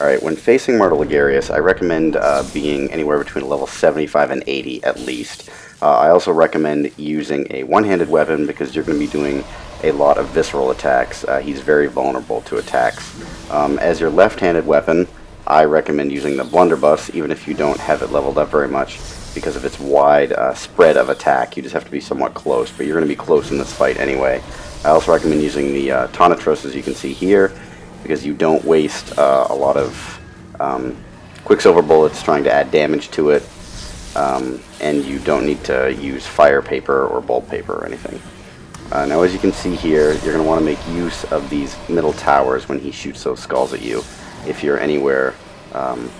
Alright, when facing Martyr Logarius, I recommend uh, being anywhere between level 75 and 80 at least. Uh, I also recommend using a one-handed weapon because you're going to be doing a lot of visceral attacks. Uh, he's very vulnerable to attacks. Um, as your left-handed weapon, I recommend using the blunderbuss even if you don't have it leveled up very much because of its wide uh, spread of attack. You just have to be somewhat close, but you're going to be close in this fight anyway. I also recommend using the uh, Tonitrus as you can see here because you don't waste uh, a lot of um, Quicksilver bullets trying to add damage to it, um, and you don't need to use fire paper or bolt paper or anything. Uh, now as you can see here, you're going to want to make use of these middle towers when he shoots those skulls at you. If you're anywhere, um,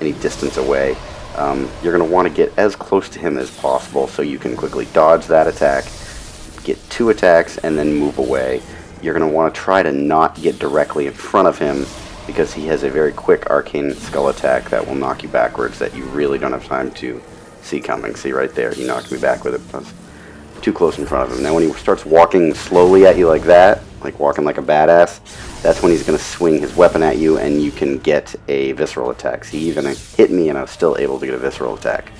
any distance away, um, you're going to want to get as close to him as possible so you can quickly dodge that attack, get two attacks, and then move away you're going to want to try to not get directly in front of him because he has a very quick arcane skull attack that will knock you backwards that you really don't have time to see coming. See right there, he knocked me back with it. I was too close in front of him. Now when he starts walking slowly at you like that, like walking like a badass, that's when he's going to swing his weapon at you and you can get a visceral attack. See, he even hit me and I was still able to get a visceral attack.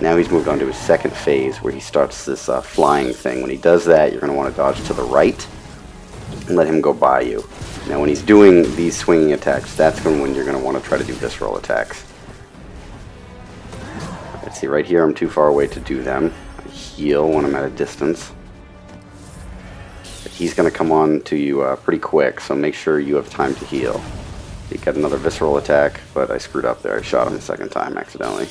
Now he's moved on to his second phase where he starts this uh, flying thing. When he does that, you're going to want to dodge to the right and let him go by you. Now when he's doing these swinging attacks, that's when, you're going to want to try to do visceral attacks. Let's see, right here I'm too far away to do them. I heal when I'm at a distance. But he's going to come on to you uh, pretty quick, so make sure you have time to heal. He got another visceral attack, but I screwed up there. I shot him a second time accidentally.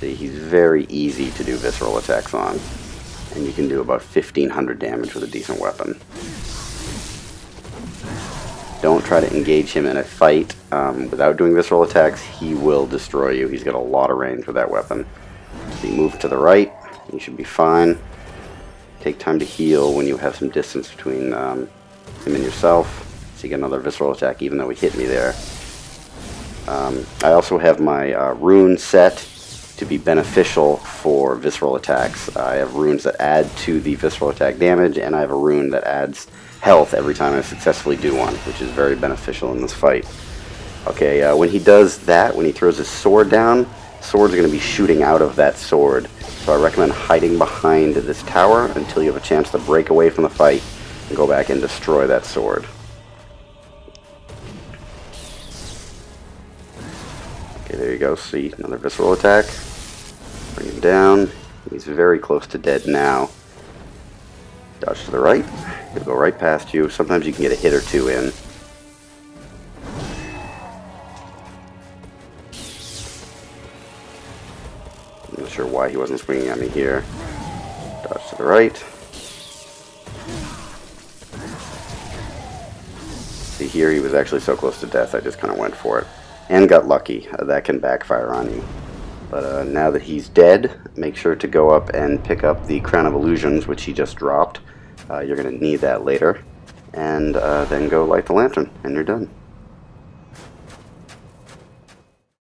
See, he's very easy to do visceral attacks on and you can do about 1500 damage with a decent weapon. Don't try to engage him in a fight um, without doing visceral attacks. He will destroy you. He's got a lot of range with that weapon. So you move to the right, you should be fine. Take time to heal when you have some distance between um, him and yourself. So you get another visceral attack even though he hit me there. Um, I also have my uh, rune set to be beneficial for visceral attacks. I have runes that add to the visceral attack damage, and I have a rune that adds health every time I successfully do one, which is very beneficial in this fight. Okay, uh, when he does that, when he throws his sword down, sword's going to be shooting out of that sword. So I recommend hiding behind this tower until you have a chance to break away from the fight and go back and destroy that sword. Okay, there you go. See, another visceral attack. Down. He's very close to dead now. Dodge to the right. He'll go right past you. Sometimes you can get a hit or two in. I'm not sure why he wasn't swinging at me here. Dodge to the right. See here, he was actually so close to death, I just kind of went for it. And got lucky. That can backfire on you. But uh, now that he's dead, make sure to go up and pick up the Crown of Illusions, which he just dropped. Uh, you're going to need that later. And uh, then go light the lantern, and you're done.